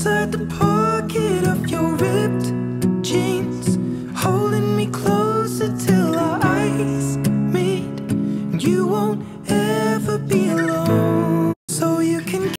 inside the pocket of your ripped jeans, holding me closer till our eyes meet. And you won't ever.